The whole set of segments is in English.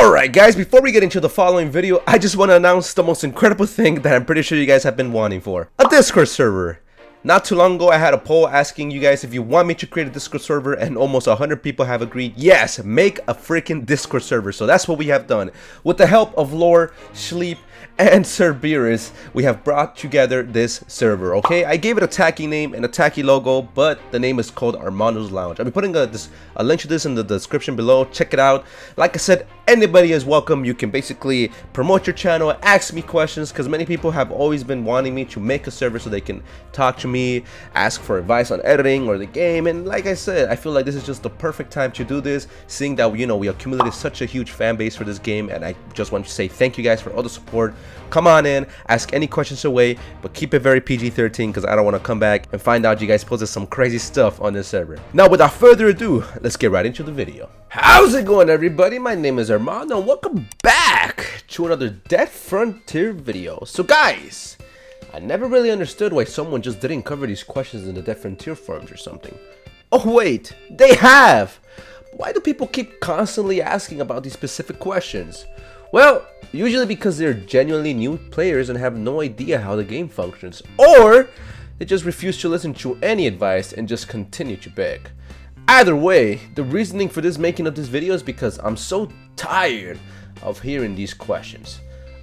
Alright guys, before we get into the following video, I just want to announce the most incredible thing that I'm pretty sure you guys have been wanting for. A Discord server. Not too long ago, I had a poll asking you guys if you want me to create a Discord server, and almost 100 people have agreed, yes, make a freaking Discord server. So that's what we have done. With the help of Lore, Sleep, and Cerberus, we have brought together this server, okay? I gave it a tacky name and a tacky logo, but the name is called Armando's Lounge. I'll be putting a, this, a link to this in the description below. Check it out. Like I said, anybody is welcome. You can basically promote your channel, ask me questions, because many people have always been wanting me to make a server so they can talk to me, ask for advice on editing or the game, and like I said, I feel like this is just the perfect time to do this, seeing that, you know, we accumulated such a huge fan base for this game, and I just want to say thank you guys for all the support. Come on in, ask any questions away, but keep it very PG-13 because I don't want to come back and find out you guys posted some crazy stuff on this server. Now, without further ado, let's get right into the video. How's it going, everybody? My name is and welcome back to another Dead Frontier video. So, guys, I never really understood why someone just didn't cover these questions in the Dead Frontier forums or something. Oh, wait, they have! Why do people keep constantly asking about these specific questions? Well, usually because they're genuinely new players and have no idea how the game functions, or they just refuse to listen to any advice and just continue to beg. Either way, the reasoning for this making of this video is because I'm so tired of hearing these questions.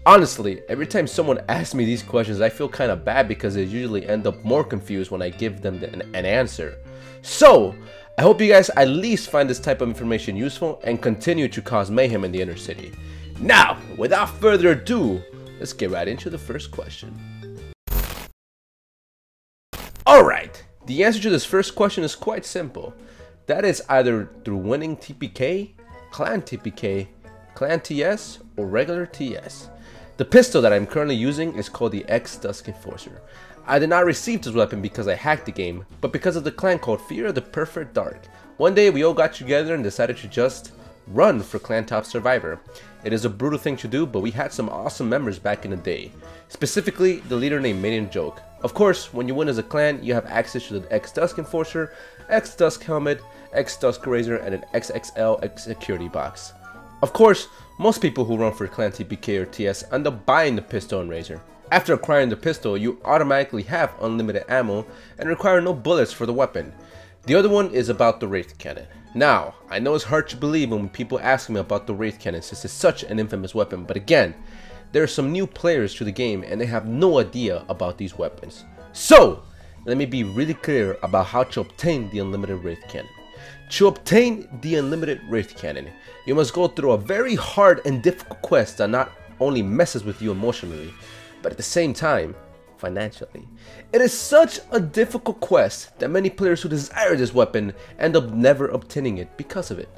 Honestly, every time someone asks me these questions, I feel kind of bad because they usually end up more confused when I give them the, an, an answer. So, I hope you guys at least find this type of information useful and continue to cause mayhem in the inner city. Now, without further ado, let's get right into the first question. Alright, the answer to this first question is quite simple. That is either through winning TPK, Clan TPK, Clan TS, or regular TS. The pistol that I'm currently using is called the X-Dusk Enforcer. I did not receive this weapon because I hacked the game, but because of the clan called Fear of the Perfect Dark. One day we all got together and decided to just run for Clan Top Survivor. It is a brutal thing to do, but we had some awesome members back in the day. Specifically, the leader named Maiden Joke. Of course, when you win as a clan, you have access to the X-Dusk Enforcer, X-Dusk Helmet, X-Dusk Razor, and an XXL X security box. Of course, most people who run for Clan TPK or TS end up buying the pistol and razor. After acquiring the pistol, you automatically have unlimited ammo and require no bullets for the weapon. The other one is about the Wraith Cannon. Now, I know it's hard to believe when people ask me about the Wraith Cannon since it's such an infamous weapon, but again, there are some new players to the game and they have no idea about these weapons. So, let me be really clear about how to obtain the Unlimited Wraith Cannon. To obtain the Unlimited Wraith Cannon, you must go through a very hard and difficult quest that not only messes with you emotionally, but at the same time, financially. It is such a difficult quest that many players who desire this weapon end up never obtaining it because of it.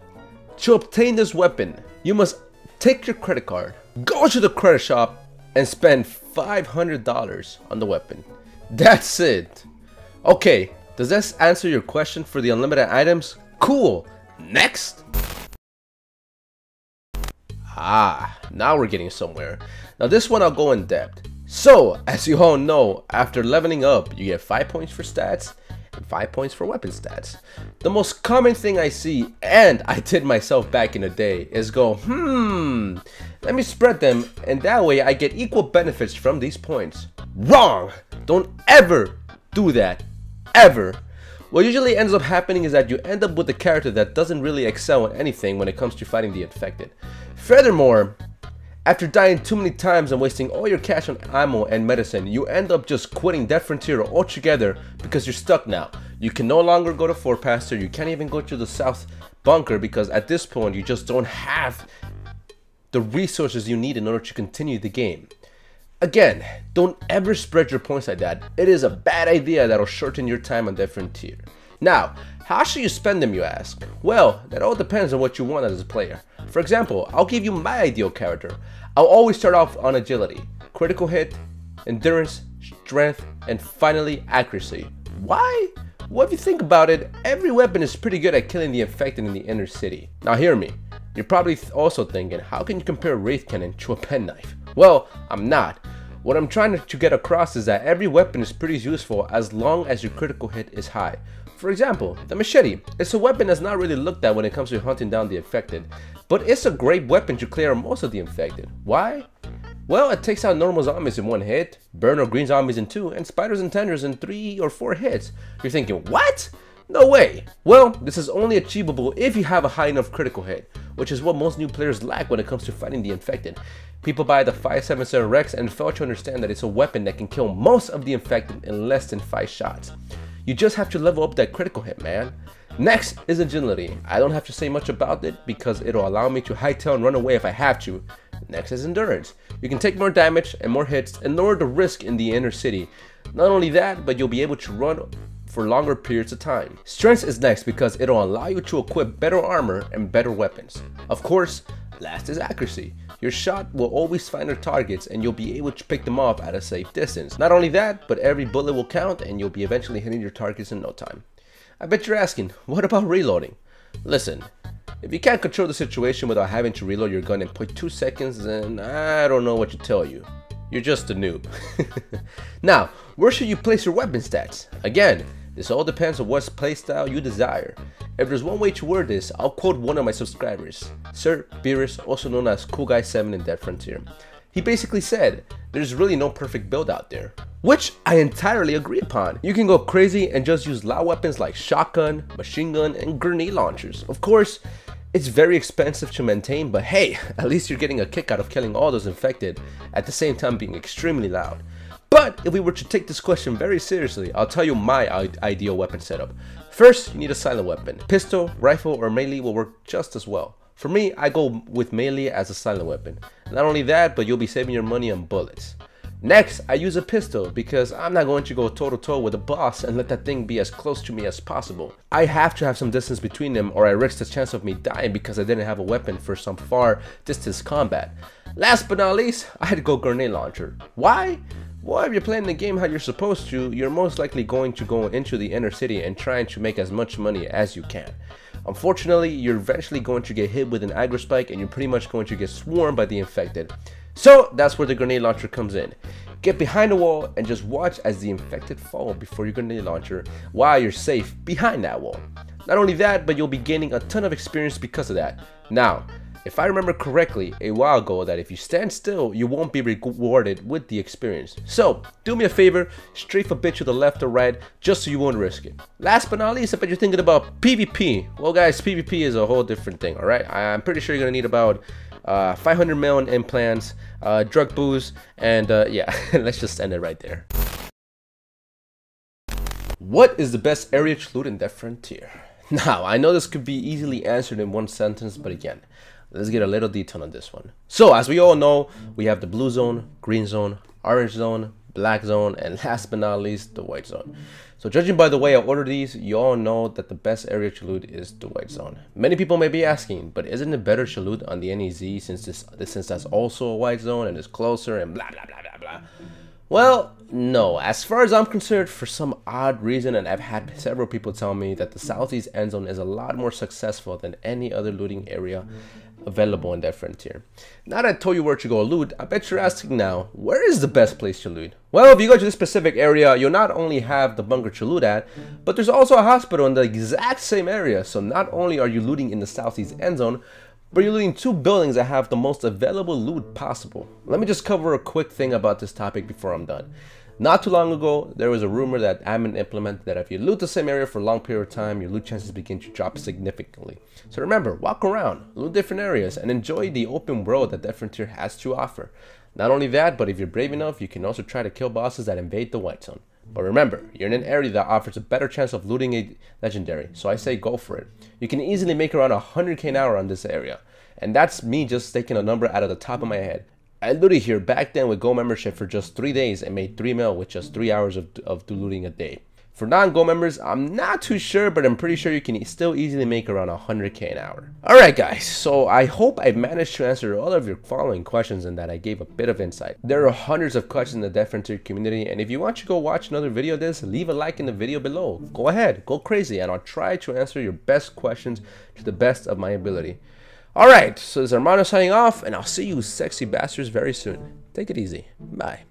To obtain this weapon, you must take your credit card, go to the credit shop, and spend $500 on the weapon. That's it. Okay, does this answer your question for the unlimited items? Cool. Next. Ah, now we're getting somewhere. Now this one I'll go in depth. So, as you all know, after leveling up, you get 5 points for stats and 5 points for weapon stats. The most common thing I see, and I did myself back in the day, is go, hmm, let me spread them, and that way I get equal benefits from these points. Wrong! Don't ever do that. Ever. What usually ends up happening is that you end up with a character that doesn't really excel in anything when it comes to fighting the infected. Furthermore, after dying too many times and wasting all your cash on ammo and medicine, you end up just quitting Dead Frontier altogether because you're stuck now. You can no longer go to Fort Pastor, you can't even go to the South Bunker because at this point you just don't have the resources you need in order to continue the game. Again, don't ever spread your points like that. It is a bad idea that'll shorten your time on Dead Frontier. Now, how should you spend them you ask? Well, that all depends on what you want as a player. For example, I'll give you my ideal character. I'll always start off on agility, critical hit, endurance, strength, and finally accuracy. Why? Well, if you think about it, every weapon is pretty good at killing the infected in the inner city. Now hear me, you're probably also thinking, how can you compare Wraith Cannon to a penknife? Well, I'm not. What I'm trying to get across is that every weapon is pretty useful as long as your critical hit is high. For example, the machete. It's a weapon that's not really looked at when it comes to hunting down the infected. but it's a great weapon to clear most of the infected. Why? Well, it takes out normal zombies in one hit, burn or green zombies in two, and spiders and tenders in three or four hits. You're thinking, what? No way! Well, this is only achievable if you have a high enough critical hit, which is what most new players lack when it comes to fighting the infected. People buy the 577 Rex and fail to understand that it's a weapon that can kill most of the infected in less than 5 shots. You just have to level up that critical hit, man. Next is agility. I don't have to say much about it because it'll allow me to hightail and run away if I have to, Next is endurance. You can take more damage and more hits and lower the risk in the inner city. Not only that, but you'll be able to run for longer periods of time. Strength is next because it'll allow you to equip better armor and better weapons. Of course, last is accuracy. Your shot will always find your targets and you'll be able to pick them off at a safe distance. Not only that, but every bullet will count and you'll be eventually hitting your targets in no time. I bet you're asking, what about reloading? Listen, if you can't control the situation without having to reload your gun in 0.2 seconds, then I don't know what to tell you. You're just a noob. now, where should you place your weapon stats? Again, this all depends on what playstyle you desire. If there's one way to word this, I'll quote one of my subscribers, Sir Beerus, also known as Cool Guy 7 in Dead Frontier. He basically said, there's really no perfect build out there. Which I entirely agree upon. You can go crazy and just use loud weapons like shotgun, machine gun, and grenade launchers. Of course, it's very expensive to maintain, but hey, at least you're getting a kick out of killing all those infected, at the same time being extremely loud. But if we were to take this question very seriously, I'll tell you my ideal weapon setup. First, you need a silent weapon. Pistol, rifle, or melee will work just as well. For me, I go with melee as a silent weapon. Not only that, but you'll be saving your money on bullets. Next, I use a pistol because I'm not going to go toe to toe with a boss and let that thing be as close to me as possible. I have to have some distance between them or I risk the chance of me dying because I didn't have a weapon for some far distance combat. Last but not least, I had to go grenade launcher. Why? Well, if you're playing the game how you're supposed to, you're most likely going to go into the inner city and trying to make as much money as you can. Unfortunately, you're eventually going to get hit with an aggro spike and you're pretty much going to get swarmed by the infected. So that's where the grenade launcher comes in. Get behind the wall and just watch as the infected fall before your grenade launcher while you're safe behind that wall. Not only that, but you'll be gaining a ton of experience because of that. Now, if I remember correctly a while ago that if you stand still, you won't be rewarded with the experience. So, do me a favor, strafe a bit to the left or right, just so you won't risk it. Last but not least, I bet you're thinking about PvP. Well guys, PvP is a whole different thing, alright? I'm pretty sure you're gonna need about uh, 500 million implants, uh, drug booze, and uh, yeah, let's just end it right there. What is the best area to loot in Dead Frontier? Now, I know this could be easily answered in one sentence, but again, let's get a little detail on this one. So, as we all know, we have the blue zone, green zone, orange zone, black zone, and last but not least, the white zone. So judging by the way I ordered these, you all know that the best area to loot is the white zone. Many people may be asking, but isn't it better to loot on the NEZ since this since that's also a white zone and is closer and blah blah blah blah blah? Well, no. As far as I'm concerned, for some odd reason, and I've had several people tell me that the southeast end zone is a lot more successful than any other looting area available in Dead Frontier. Now that I told you where to go loot, I bet you're asking now, where is the best place to loot? Well, if you go to this specific area, you'll not only have the bunker to loot at, but there's also a hospital in the exact same area. So not only are you looting in the southeast end zone, but you're looting two buildings that have the most available loot possible. Let me just cover a quick thing about this topic before I'm done. Not too long ago, there was a rumor that admin implemented that if you loot the same area for a long period of time, your loot chances begin to drop significantly. So remember, walk around, loot different areas, and enjoy the open world that Dead Frontier has to offer. Not only that, but if you're brave enough, you can also try to kill bosses that invade the White Zone. But remember, you're in an area that offers a better chance of looting a legendary, so I say go for it. You can easily make around 100k an hour on this area, and that's me just taking a number out of the top of my head. I looted here back then with Gold membership for just 3 days and made 3 mil with just 3 hours of, of looting a day. For non-Gold members, I'm not too sure, but I'm pretty sure you can still easily make around 100k an hour. Alright guys, so I hope I managed to answer all of your following questions and that I gave a bit of insight. There are hundreds of questions in the Dead Frontier community, and if you want to go watch another video of this, leave a like in the video below. Go ahead, go crazy, and I'll try to answer your best questions to the best of my ability. Alright, so this is Armando signing off, and I'll see you sexy bastards very soon. Take it easy. Bye.